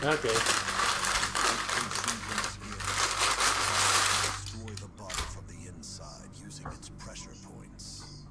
Okay. Destroy the body from the inside using its pressure points.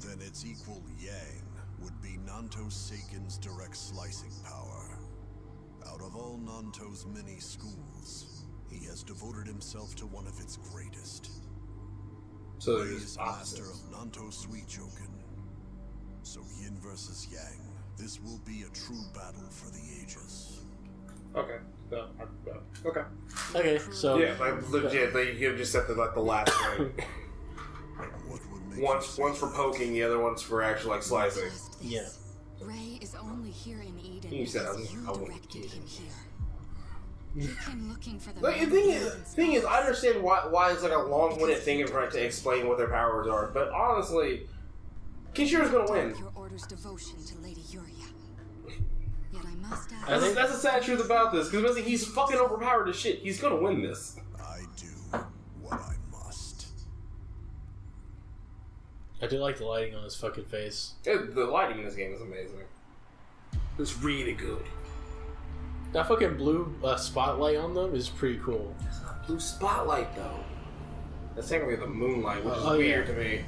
Then its equal Yang would be Nanto Seiken's direct slicing power. Out of all Nanto's many schools, he has devoted himself to one of its greatest. So He is master of Nanto Suichoken. So Yin versus Yang. This will be a true battle for the ages. Okay. No, I- no. Okay. Okay, so Yeah, like legit, they you just set the like the last one. What would make One's one's for poking, the other one's for actually like slicing. yeah. Ray is only here in Eden You said I because was- you I wouldn't directed him here. He came looking for the Like, the thing is, inspired. thing is, I understand why why it's like a long-winded thing in front to explain what their powers are, but honestly, Kenshiro's gonna win. Your order's devotion to Lady Yuria. That's, think- that's the sad truth about this, because he's fucking overpowered as shit. He's gonna win this. I do what I must. I do like the lighting on his fucking face. It- the lighting in this game is amazing. It's really good. That fucking blue uh, spotlight on them is pretty cool. It's not Blue spotlight though. That's technically the moonlight, which is Oh, weird yeah. to me.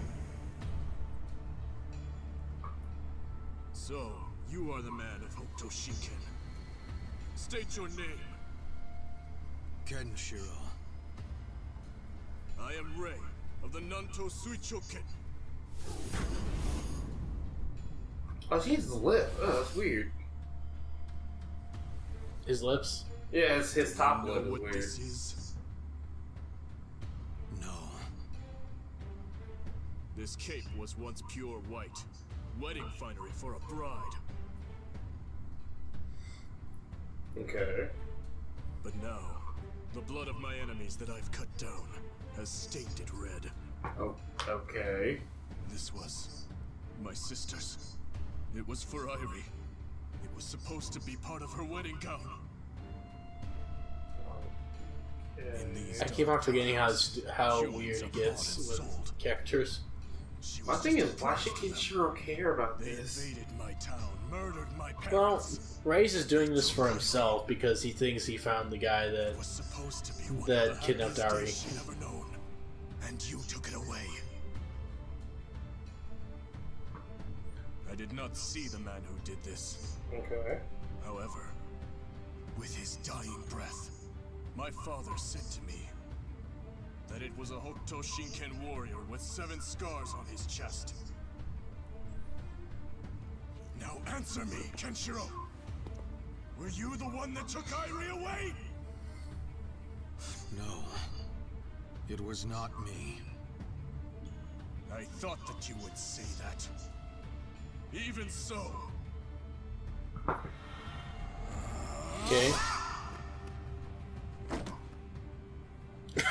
So, you are the man of Hokuto Shinken. State your name. Kenshiro. I am Rei of the Nanto Suichoken. Oh, she's his lip. Oh, that's weird. His lips. Yeah, his, his top You know lip is what weird. this is? No. This cape was once pure white. Wedding finery for a bride. Okay. But now, the blood of my enemies that I've cut down has stained it red. Oh, okay. This was my sister's. It was for Airi. It was supposed to be part of her wedding gown. In I keep on forgetting how how weird it gets with sold. characters. My thing is, why should for them. Kenshiro care about They this? invaded my town, murdered my Well, parents. Ray's is doing this for himself because he thinks he found the guy that. was supposed to be that kidnapped happiest Ari. days she ever known, and you took it away. I did not see the man who did this. Okay. However, with his dying breath, my father said to me that it was a Hokuto Shinken warrior with seven scars on his chest. Answer me, Kenshiro! Were you the one that took Airi away? No. It was not me. I thought that you would say that. Even so, Okay.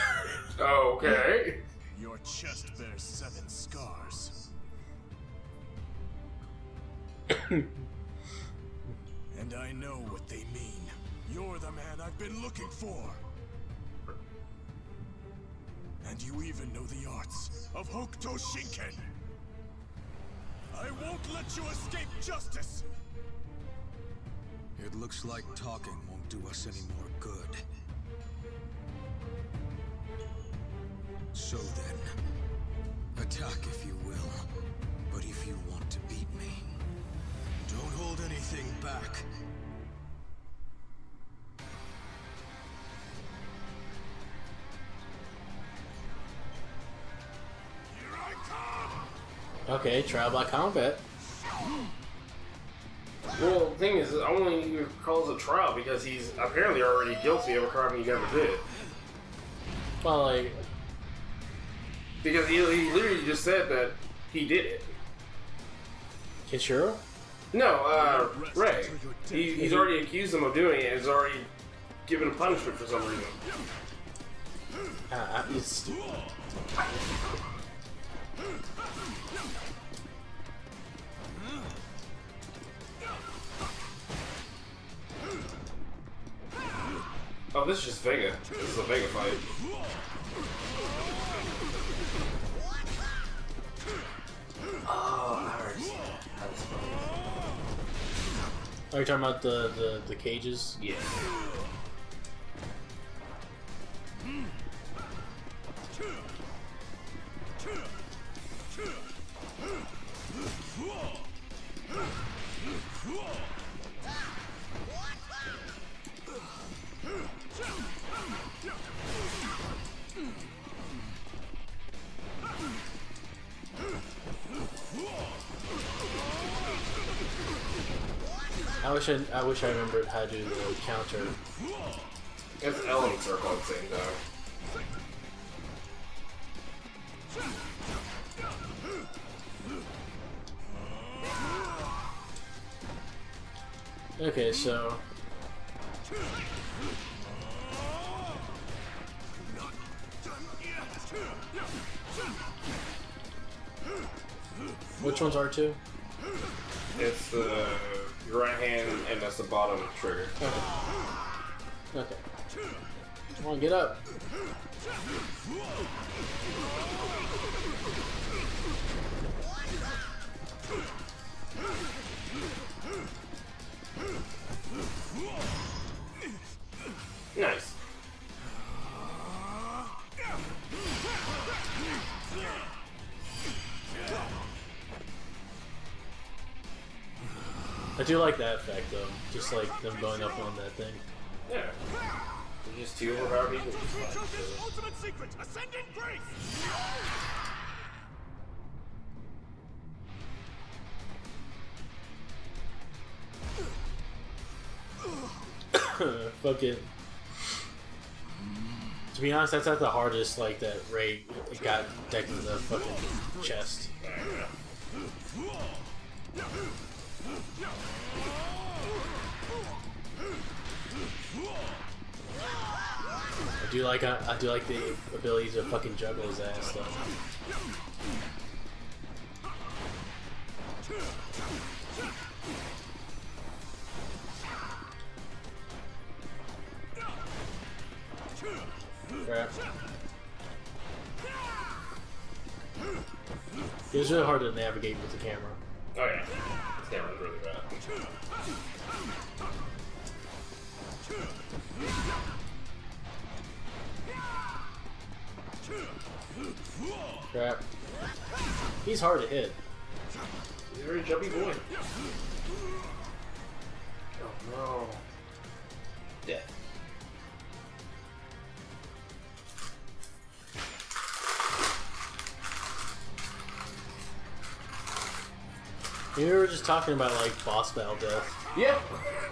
Okay. your chest bears seven scars. Hmm. and I know what they mean. You're the man I've been looking for. And you even know the arts of Hokuto Shinken. I won't let you escape justice. It looks like talking won't do us any more good. So then, attack if you will. But if you want to beat me, hold anything back. Here I come! Okay, trial by combat. Well, the thing is, I only he calls a trial because he's apparently already guilty of a crime he never did. Well, like, Because he, he literally just said that he did it. Kenshiro? No, uh, Ray. He, he's already accused him of doing it and has already given a punishment for some reason. Uh, it's, Oh, this is just Vega. This is a Vega fight. Oh, Are you talking about the, the, the cages? Yeah. I wish I, I wish I remembered how to do the counter. It's L and circle at the same time. Okay, so which one's R two? It's the your right hand and that's the bottom trigger. Okay. Come on, get up. Nice. I do like that effect though, just like them going up on that thing. Yeah. You just two overpower people. ultimate secret, Ascendant Grace! Fucking. To be honest, that's not the hardest. Like that Ray got decked in the fucking chest. I do like I, I do like the ability to fucking juggle his ass though. Crap. It was really hard to navigate with the camera. Oh yeah. This camera's really bad. Crap. He's hard to hit. He's a very jumpy boy. Oh no. Death. We were just talking about like boss battle death. Yeah.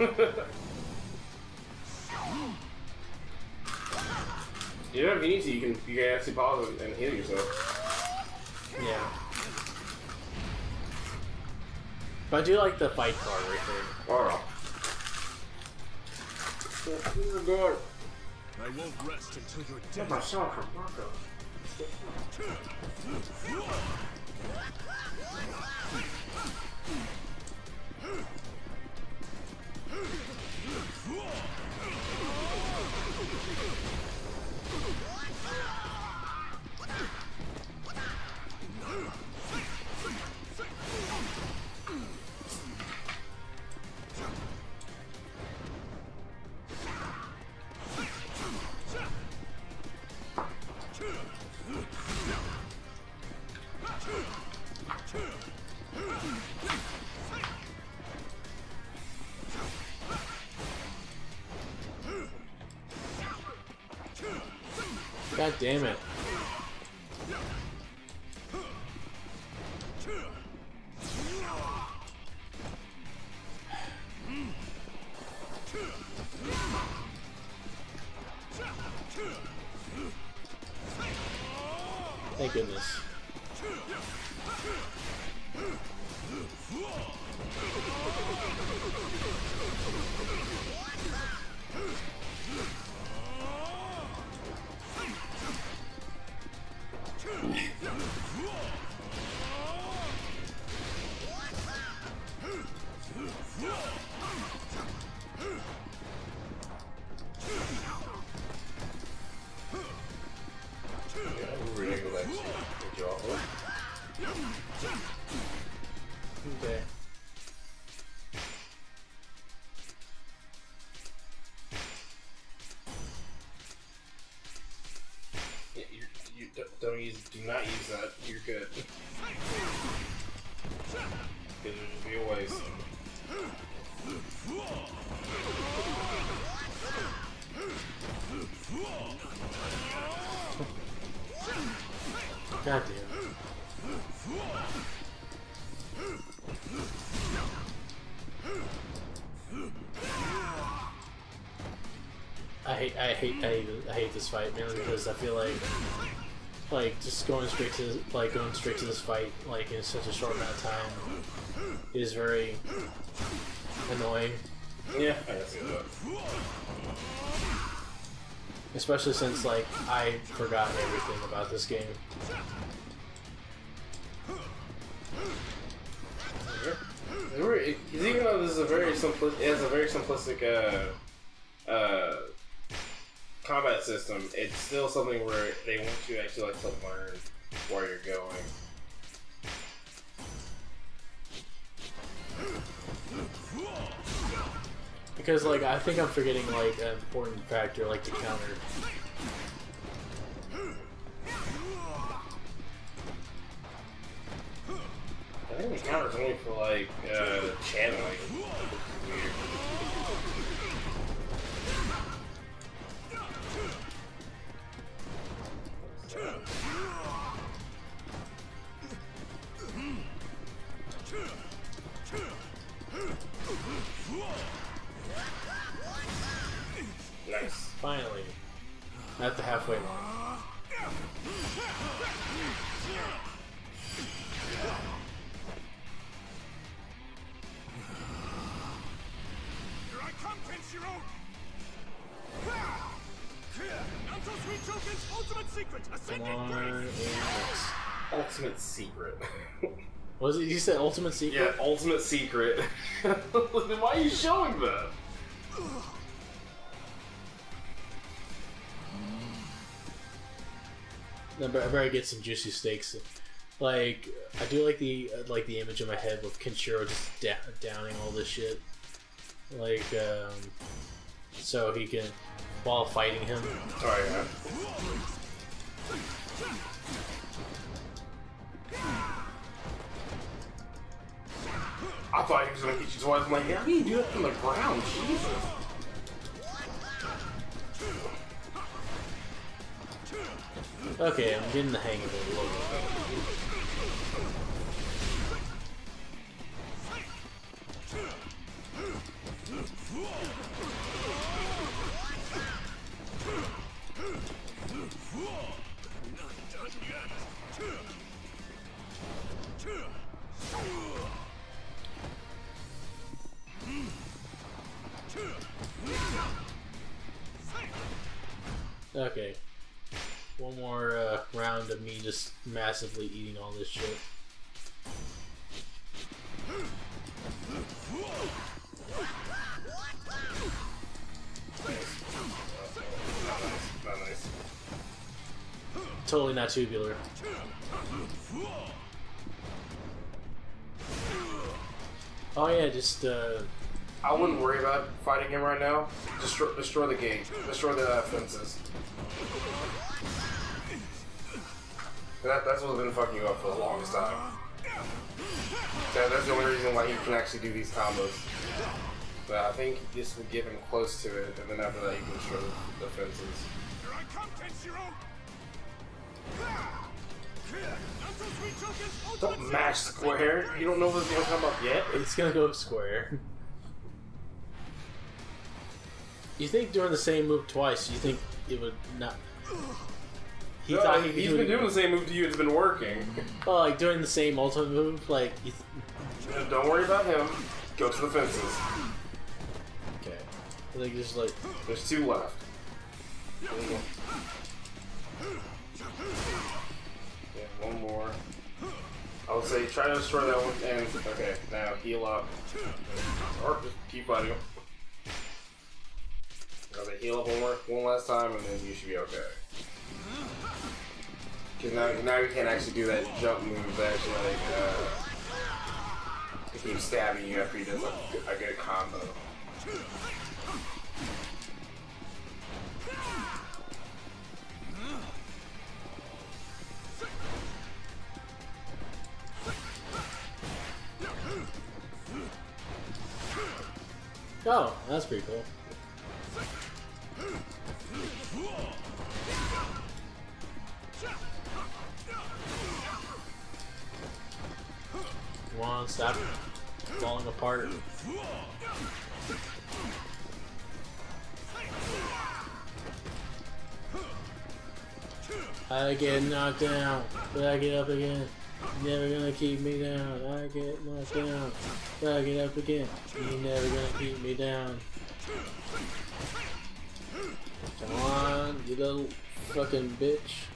you know, if you need to, you can you can actually pause and, and heal yourself. Yeah. But I do like the fight card right there. Alright. Oh god. I won't rest until you're Get dead. myself from Marco. God damn it. 근데 I hate, I hate, I hate, I hate this fight mainly because I feel like, like just going straight to, like going straight to this fight, like in such a short amount of time, is very annoying. Yeah, I guess. Especially since like I forgot everything about this game. Because even though this is a very simpli- it has a very simplistic uh, uh, combat system, it's still something where they want you actually like to learn where you're going. Because like I think I'm forgetting like an important factor like the counter. I think the counter's only for like uh, channeling. Nice. Finally. At the halfway mark. Ultimate secret, Ascended Grace! Ultimate secret. Was it you said ultimate secret? yeah, ultimate secret. then why are you showing that? I better get some juicy steaks. Like I do like the like the image in my head with Kenshiro just da- downing all this shit. Like um, so he can while fighting him. Oh yeah. I thought he was gonna hit you twice. I'm like, how do you do that from the ground? Jesus. Okay, I'm getting the hang of it a little bit. Okay. One more uh, round of me just massively eating all this shit. Totally not tubular. Oh yeah, just uh, I wouldn't worry about fighting him right now. Destroy, destroy the gate. Destroy the uh, fences. That, that's what's been fucking you up for the longest time. That, that's the only reason why he can actually do these combos. But I think this will get him close to it, and then after that, he can destroy the, the fences. Here I come, Kenshiro! Naruto Sweet Chokin's ultimate Don't mash square. You don't know if it's gonna come up yet. it's gonna go square. You think doing the same move twice, you think it would not? He No, thought he'd he has could been doing the same move to you. It's been working. Oh, like doing the same ultimate move, like you th- Don't worry about him. Go to the fences. okay, like just like There's two left. Yeah, one more. I would say try to destroy that one and okay, now heal up. Or just keep fighting him. Say heal up one one last time and then you should be okay. Cause now, now you can't actually do that jump move that actually like uh keep stabbing you after he does a, a good combo. oh, that's pretty cool. Come on, stop falling apart. I get knocked down, but I get up again. Never gonna keep me down. I get knocked down, but I get up again. You're never gonna keep me down. Come on, you little fucking bitch.